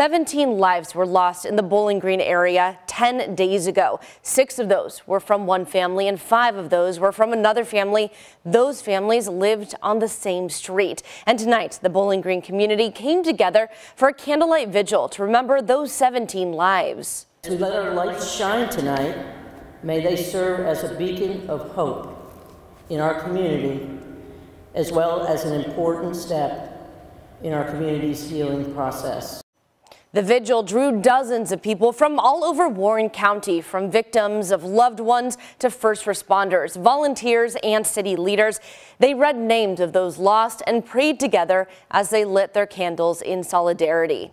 17 lives were lost in the Bowling Green area 10 days ago. Six of those were from one family and five of those were from another family. Those families lived on the same street. And tonight, the Bowling Green community came together for a candlelight vigil to remember those 17 lives. We let our lights shine tonight, may they serve as a beacon of hope in our community, as well as an important step in our community's healing process. The vigil drew dozens of people from all over Warren County, from victims of loved ones to first responders, volunteers, and city leaders. They read names of those lost and prayed together as they lit their candles in solidarity.